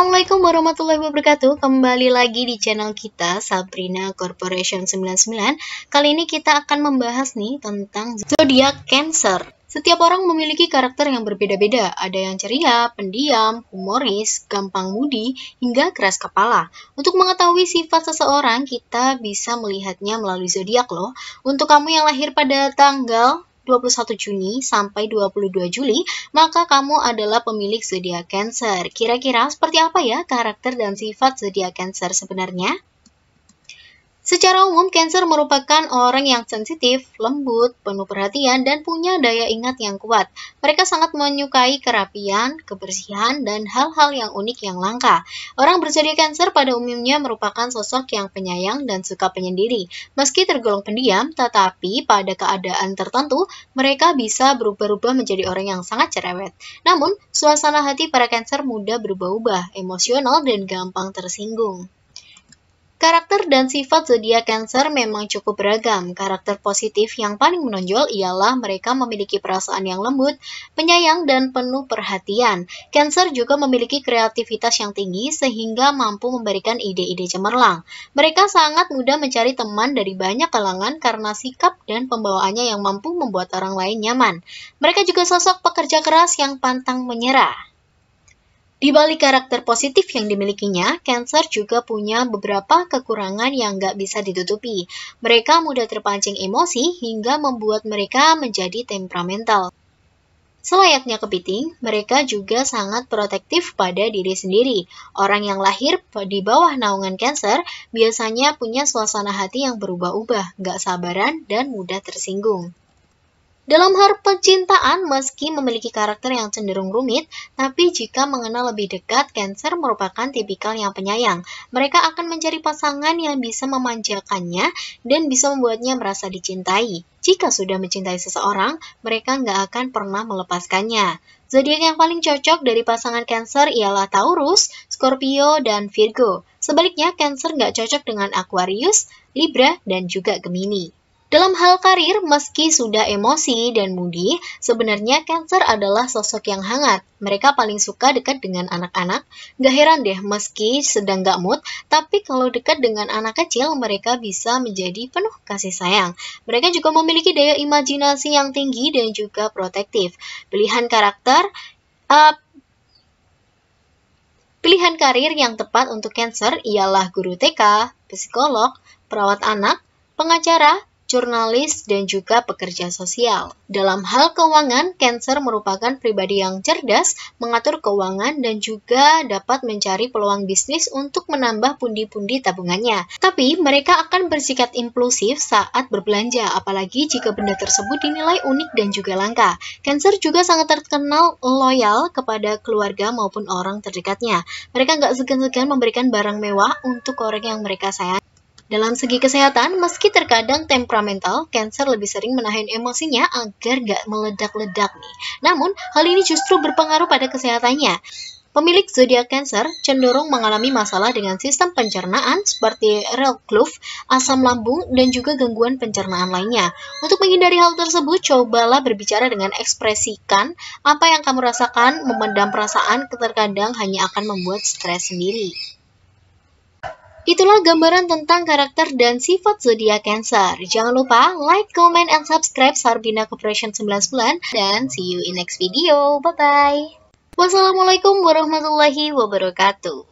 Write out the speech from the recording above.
Assalamualaikum warahmatullahi wabarakatuh. Kembali lagi di channel kita Sabrina Corporation 99 Kali ini kita akan membahas nih tentang zodiak Cancer. Setiap orang memiliki karakter yang berbeda-beda. Ada yang ceria, pendiam, humoris, gampang mudi, hingga keras kepala. Untuk mengetahui sifat seseorang kita bisa melihatnya melalui zodiak loh. Untuk kamu yang lahir pada tanggal 21 Juni sampai 22 Juli, maka kamu adalah pemilik zodiak Cancer. Kira-kira seperti apa ya karakter dan sifat zodiak Cancer sebenarnya? Secara umum, Cancer merupakan orang yang sensitif, lembut, penuh perhatian, dan punya daya ingat yang kuat. Mereka sangat menyukai kerapian, kebersihan, dan hal-hal yang unik yang langka. Orang berzodiak Cancer pada umumnya merupakan sosok yang penyayang dan suka penyendiri. Meski tergolong pendiam, tetapi pada keadaan tertentu, mereka bisa berubah-ubah menjadi orang yang sangat cerewet. Namun, suasana hati para Cancer mudah berubah-ubah, emosional, dan gampang tersinggung. Karakter dan sifat zodiak Cancer memang cukup beragam. Karakter positif yang paling menonjol ialah mereka memiliki perasaan yang lembut, penyayang, dan penuh perhatian. Cancer juga memiliki kreativitas yang tinggi sehingga mampu memberikan ide-ide cemerlang. Mereka sangat mudah mencari teman dari banyak kalangan karena sikap dan pembawaannya yang mampu membuat orang lain nyaman. Mereka juga sosok pekerja keras yang pantang menyerah. Di balik karakter positif yang dimilikinya, Cancer juga punya beberapa kekurangan yang nggak bisa ditutupi. Mereka mudah terpancing emosi hingga membuat mereka menjadi temperamental. Selayaknya kepiting, mereka juga sangat protektif pada diri sendiri. Orang yang lahir di bawah naungan Cancer biasanya punya suasana hati yang berubah-ubah, nggak sabaran, dan mudah tersinggung. Dalam hal percintaan, meski memiliki karakter yang cenderung rumit, tapi jika mengenal lebih dekat, Cancer merupakan tipikal yang penyayang. Mereka akan mencari pasangan yang bisa memanjakannya dan bisa membuatnya merasa dicintai. Jika sudah mencintai seseorang, mereka nggak akan pernah melepaskannya. Zodiak yang paling cocok dari pasangan Cancer ialah Taurus, Scorpio, dan Virgo. Sebaliknya, Cancer nggak cocok dengan Aquarius, Libra, dan juga Gemini. Dalam hal karir, meski sudah emosi dan moody, sebenarnya Cancer adalah sosok yang hangat. Mereka paling suka dekat dengan anak-anak. Gak heran deh, meski sedang gak mood, tapi kalau dekat dengan anak kecil, mereka bisa menjadi penuh kasih sayang. Mereka juga memiliki daya imajinasi yang tinggi dan juga protektif. Pilihan karakter, uh, Pilihan karir yang tepat untuk Cancer ialah guru TK, psikolog, perawat anak, pengacara, jurnalis, dan juga pekerja sosial. Dalam hal keuangan, Cancer merupakan pribadi yang cerdas, mengatur keuangan, dan juga dapat mencari peluang bisnis untuk menambah pundi-pundi tabungannya. Tapi, mereka akan bersikap impulsif saat berbelanja, apalagi jika benda tersebut dinilai unik dan juga langka. Cancer juga sangat terkenal loyal kepada keluarga maupun orang terdekatnya. Mereka nggak segan-segan memberikan barang mewah untuk orang yang mereka sayang. Dalam segi kesehatan, meski terkadang temperamental, Cancer lebih sering menahan emosinya agar gak meledak-ledak nih. Namun, hal ini justru berpengaruh pada kesehatannya. Pemilik zodiak Cancer cenderung mengalami masalah dengan sistem pencernaan seperti reflux, asam lambung, dan juga gangguan pencernaan lainnya. Untuk menghindari hal tersebut, cobalah berbicara dengan ekspresikan apa yang kamu rasakan, memendam perasaan terkadang hanya akan membuat stres sendiri. Itulah gambaran tentang karakter dan sifat zodiak Cancer. Jangan lupa like, comment, and subscribe Sarbina Corporation 99 dan see you in next video. Bye bye. Wassalamualaikum warahmatullahi wabarakatuh.